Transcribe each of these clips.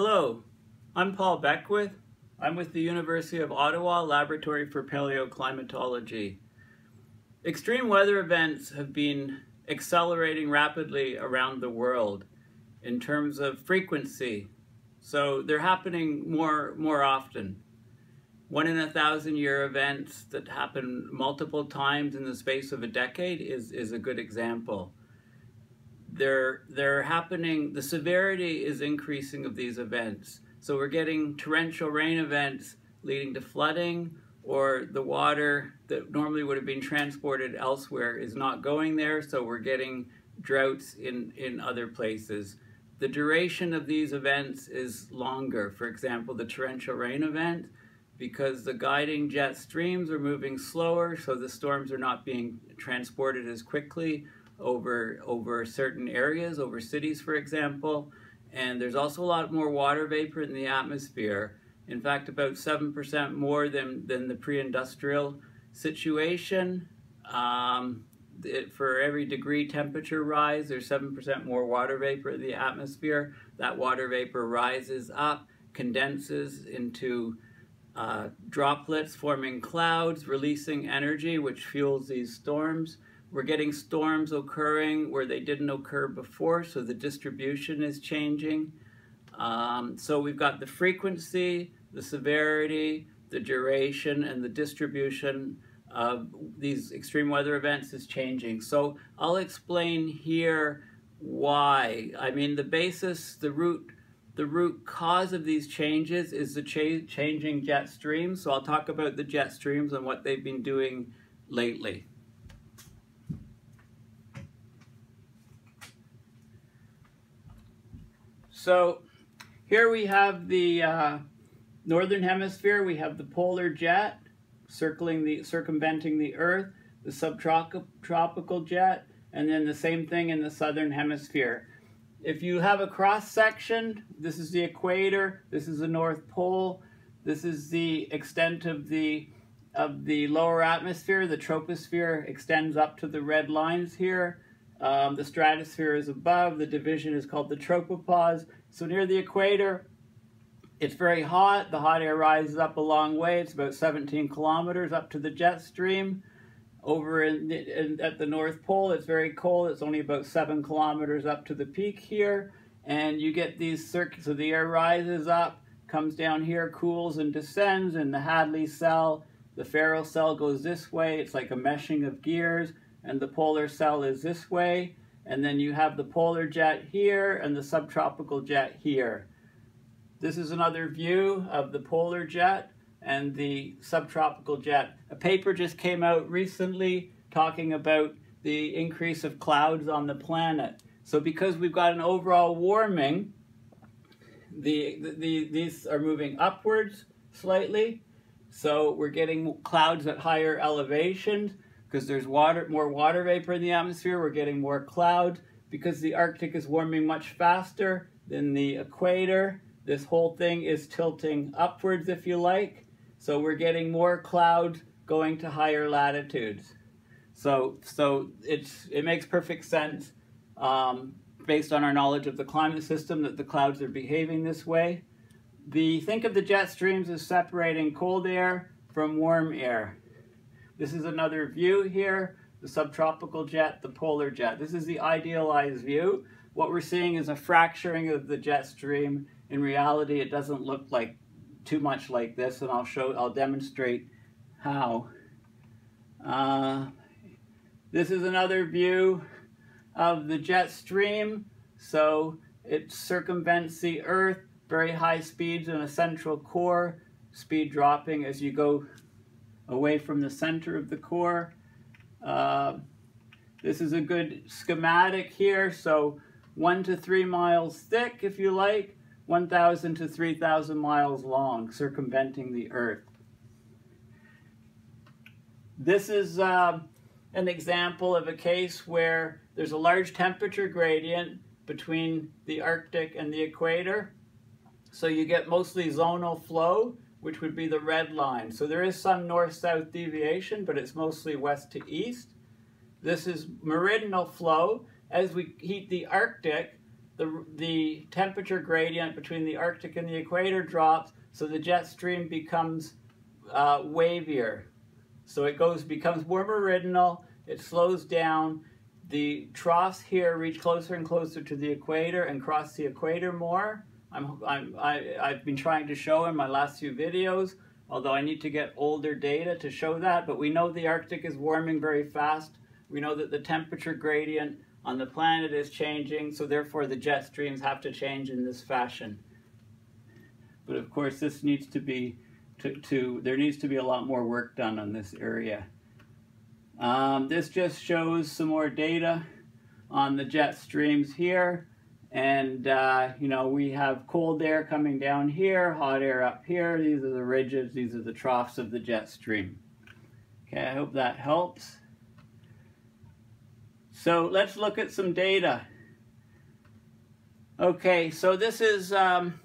Hello, I'm Paul Beckwith. I'm with the University of Ottawa Laboratory for Paleoclimatology. Extreme weather events have been accelerating rapidly around the world in terms of frequency. So they're happening more, more often. One in a thousand year events that happen multiple times in the space of a decade is, is a good example they're they're happening the severity is increasing of these events. So we're getting torrential rain events leading to flooding or the water that normally would have been transported elsewhere is not going there so we're getting droughts in in other places. The duration of these events is longer. For example the torrential rain event because the guiding jet streams are moving slower so the storms are not being transported as quickly over, over certain areas, over cities, for example. And there's also a lot more water vapor in the atmosphere. In fact, about 7% more than, than the pre-industrial situation. Um, it, for every degree temperature rise, there's 7% more water vapor in the atmosphere. That water vapor rises up, condenses into uh, droplets, forming clouds, releasing energy, which fuels these storms. We're getting storms occurring where they didn't occur before, so the distribution is changing. Um, so we've got the frequency, the severity, the duration, and the distribution of these extreme weather events is changing. So I'll explain here why. I mean, the basis, the root, the root cause of these changes is the cha changing jet streams. So I'll talk about the jet streams and what they've been doing lately. So here we have the uh, northern hemisphere. We have the polar jet circling the circumventing the Earth, the subtropical jet, and then the same thing in the southern hemisphere. If you have a cross section, this is the equator, this is the North Pole, this is the extent of the of the lower atmosphere. The troposphere extends up to the red lines here. Um, the stratosphere is above. The division is called the tropopause. So near the equator, it's very hot. The hot air rises up a long way. It's about 17 kilometers up to the jet stream. Over in, in, at the North Pole, it's very cold. It's only about seven kilometers up to the peak here. And you get these circuits, so the air rises up, comes down here, cools and descends in the Hadley cell. The Ferrel cell goes this way. It's like a meshing of gears. And the polar cell is this way. And then you have the polar jet here and the subtropical jet here. This is another view of the polar jet and the subtropical jet. A paper just came out recently talking about the increase of clouds on the planet. So because we've got an overall warming, the, the, the, these are moving upwards slightly. So we're getting clouds at higher elevations because there's water, more water vapor in the atmosphere, we're getting more cloud Because the Arctic is warming much faster than the equator, this whole thing is tilting upwards, if you like. So we're getting more clouds going to higher latitudes. So, so it's, it makes perfect sense um, based on our knowledge of the climate system that the clouds are behaving this way. The, think of the jet streams as separating cold air from warm air. This is another view here, the subtropical jet, the polar jet. This is the idealized view. What we're seeing is a fracturing of the jet stream. In reality, it doesn't look like too much like this, and I'll show, I'll demonstrate how. Uh, this is another view of the jet stream. So it circumvents the Earth, very high speeds in a central core, speed dropping as you go away from the center of the core. Uh, this is a good schematic here. So one to three miles thick, if you like, 1,000 to 3,000 miles long, circumventing the Earth. This is uh, an example of a case where there's a large temperature gradient between the Arctic and the equator. So you get mostly zonal flow which would be the red line. So there is some north-south deviation, but it's mostly west to east. This is meridional flow. As we heat the Arctic, the, the temperature gradient between the Arctic and the equator drops, so the jet stream becomes uh, wavier. So it goes becomes more meridional, it slows down, the troughs here reach closer and closer to the equator and cross the equator more. I'm, I'm, I, I've been trying to show in my last few videos, although I need to get older data to show that, but we know the Arctic is warming very fast. We know that the temperature gradient on the planet is changing, so therefore the jet streams have to change in this fashion. But of course this needs to be, to, to there needs to be a lot more work done on this area. Um, this just shows some more data on the jet streams here. And, uh, you know, we have cold air coming down here, hot air up here. These are the ridges, these are the troughs of the jet stream. Okay, I hope that helps. So let's look at some data. Okay, so this is, um,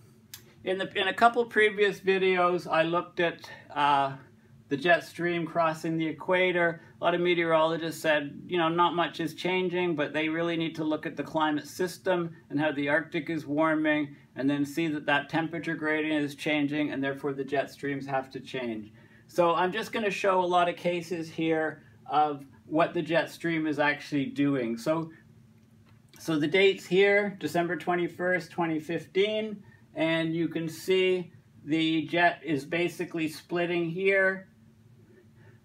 in, the, in a couple previous videos, I looked at uh, the jet stream crossing the equator. A lot of meteorologists said, you know, not much is changing, but they really need to look at the climate system and how the Arctic is warming and then see that that temperature gradient is changing and therefore the jet streams have to change. So I'm just going to show a lot of cases here of what the jet stream is actually doing. So, so the dates here, December 21st, 2015, and you can see the jet is basically splitting here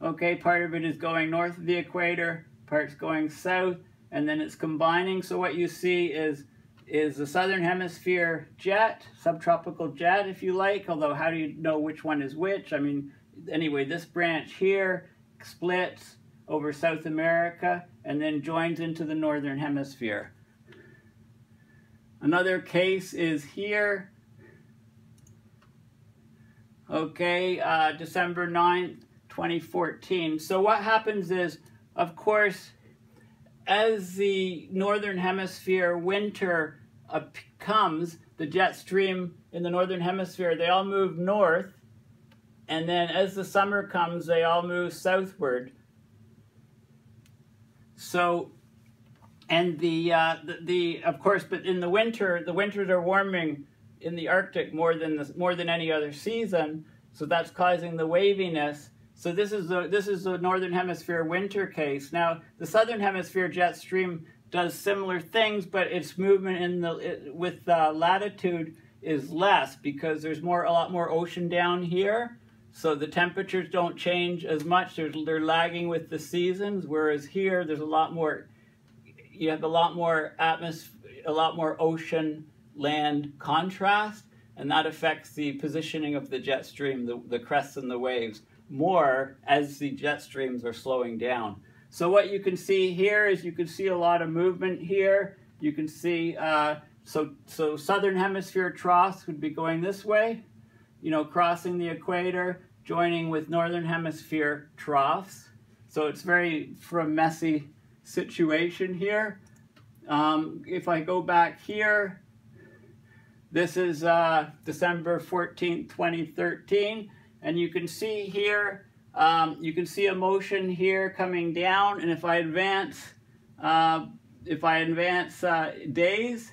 Okay, part of it is going north of the equator, part's going south, and then it's combining. So what you see is is the southern hemisphere jet, subtropical jet if you like, although how do you know which one is which? I mean, anyway, this branch here splits over South America and then joins into the northern hemisphere. Another case is here. Okay, uh, December 9th, 2014. So what happens is, of course, as the northern hemisphere winter comes, the jet stream in the northern hemisphere, they all move north, and then as the summer comes, they all move southward. So, and the, uh, the, the, of course, but in the winter, the winters are warming in the Arctic more than the, more than any other season, so that's causing the waviness. So this is the this is the northern hemisphere winter case. Now the southern hemisphere jet stream does similar things, but its movement in the it, with latitude is less because there's more a lot more ocean down here. So the temperatures don't change as much. They're, they're lagging with the seasons, whereas here there's a lot more. You have a lot more atmosphere, a lot more ocean land contrast, and that affects the positioning of the jet stream, the, the crests and the waves more as the jet streams are slowing down. So what you can see here is you can see a lot of movement here. You can see, uh, so, so southern hemisphere troughs would be going this way, you know, crossing the equator, joining with northern hemisphere troughs. So it's very a messy situation here. Um, if I go back here, this is uh, December 14, 2013. And you can see here, um, you can see a motion here coming down. And if I advance, uh, if I advance uh, days,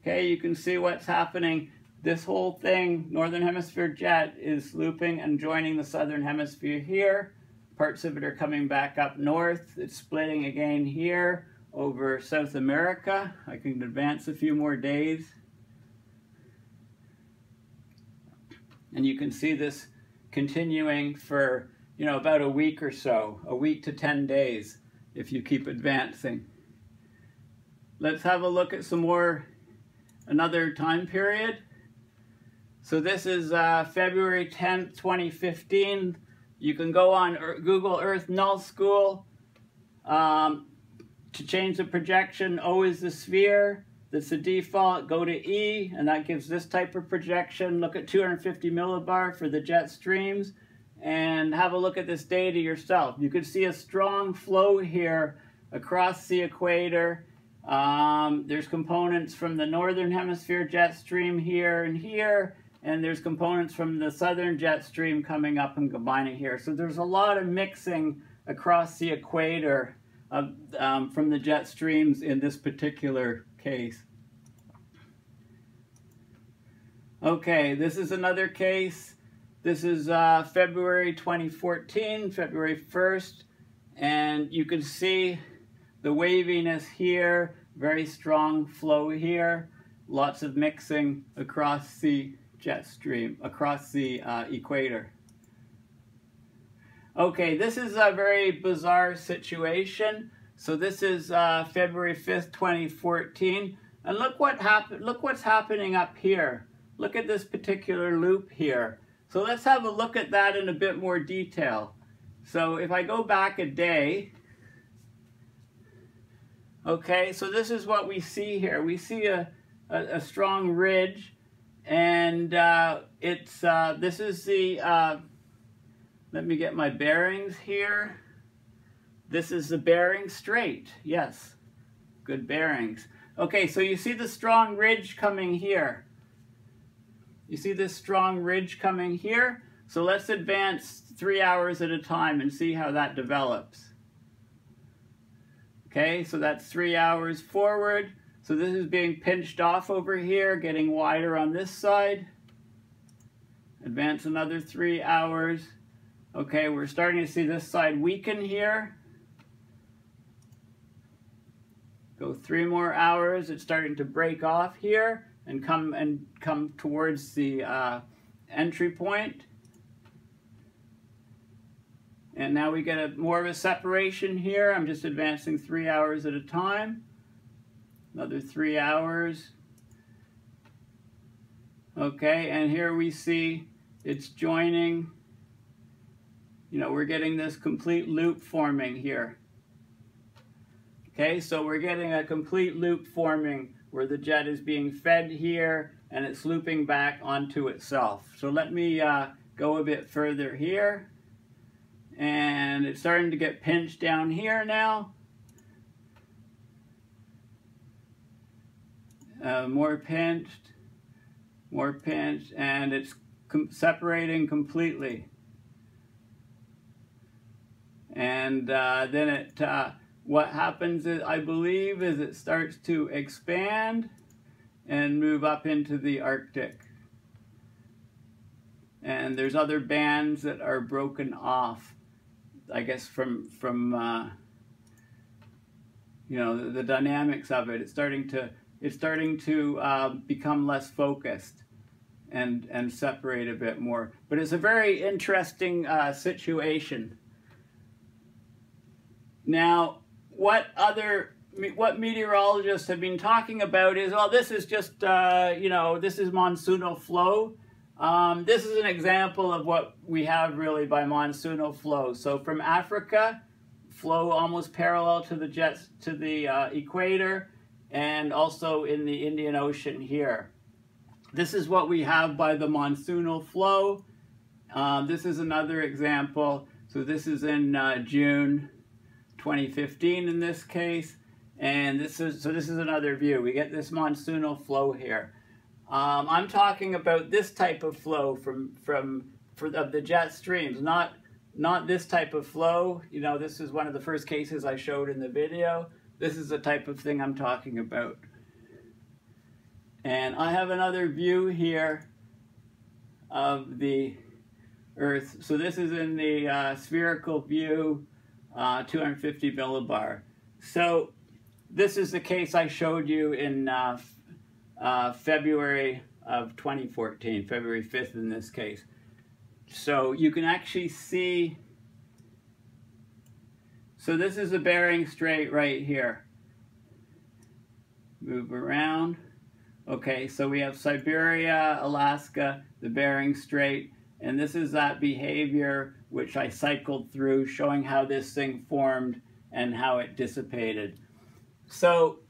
okay, you can see what's happening. This whole thing, Northern Hemisphere jet, is looping and joining the Southern Hemisphere here. Parts of it are coming back up north. It's splitting again here over South America. I can advance a few more days. And you can see this continuing for, you know, about a week or so, a week to 10 days if you keep advancing. Let's have a look at some more, another time period. So this is uh, February 10th, 2015. You can go on Google Earth Null School um, to change the projection. O is the sphere. That's the default. Go to E, and that gives this type of projection. Look at 250 millibar for the jet streams, and have a look at this data yourself. You can see a strong flow here across the equator. Um, there's components from the northern hemisphere jet stream here and here, and there's components from the southern jet stream coming up and combining here. So there's a lot of mixing across the equator of, um, from the jet streams in this particular case. Okay, this is another case. This is uh, February 2014, February 1st, and you can see the waviness here, very strong flow here, lots of mixing across the jet stream, across the uh, equator. Okay, this is a very bizarre situation. So this is uh, February 5th, 2014. And look what happened. Look what's happening up here. Look at this particular loop here. So let's have a look at that in a bit more detail. So if I go back a day, okay, so this is what we see here. We see a, a, a strong ridge, and uh, it's uh, this is the, uh, let me get my bearings here. This is the Bering Strait, yes, good bearings. Okay, so you see the strong ridge coming here. You see this strong ridge coming here? So let's advance three hours at a time and see how that develops. Okay, so that's three hours forward. So this is being pinched off over here, getting wider on this side. Advance another three hours. Okay, we're starting to see this side weaken here. Go three more hours, it's starting to break off here and come and come towards the uh, entry point. And now we get a more of a separation here. I'm just advancing three hours at a time. Another three hours. Okay, and here we see it's joining. You know, we're getting this complete loop forming here. Okay, so we're getting a complete loop forming where the jet is being fed here and it's looping back onto itself. So let me uh, go a bit further here. And it's starting to get pinched down here now. Uh, more pinched, more pinched, and it's com separating completely. And uh, then it uh, what happens, is, I believe, is it starts to expand and move up into the Arctic. And there's other bands that are broken off, I guess, from, from uh, you know, the, the, dynamics of it. It's starting to, it's starting to uh, become less focused and, and separate a bit more. But it's a very interesting uh, situation. Now, what other what meteorologists have been talking about is, well, this is just, uh, you know, this is monsoonal flow. Um, this is an example of what we have really by monsoonal flow. So from Africa, flow almost parallel to the jets to the uh, equator, and also in the Indian Ocean here. This is what we have by the monsoonal flow. Um, this is another example. So this is in uh, June 2015 in this case. And this is, so this is another view. We get this monsoonal flow here. Um, I'm talking about this type of flow from, from, for, of the jet streams, not, not this type of flow. You know, this is one of the first cases I showed in the video. This is the type of thing I'm talking about. And I have another view here of the Earth. So this is in the uh, spherical view uh, 250 millibar. So this is the case I showed you in uh, uh, February of 2014, February 5th in this case. So you can actually see, so this is the Bering Strait right here. Move around. Okay, so we have Siberia, Alaska, the Bering Strait, and this is that behavior which I cycled through showing how this thing formed and how it dissipated. So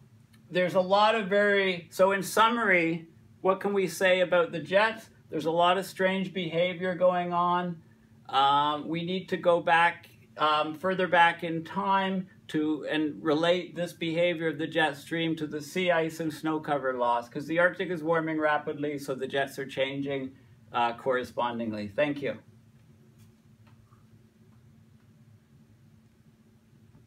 there's a lot of very, so in summary, what can we say about the jets? There's a lot of strange behavior going on. Um, we need to go back um, further back in time to and relate this behavior of the jet stream to the sea ice and snow cover loss because the Arctic is warming rapidly, so the jets are changing uh, correspondingly. Thank you.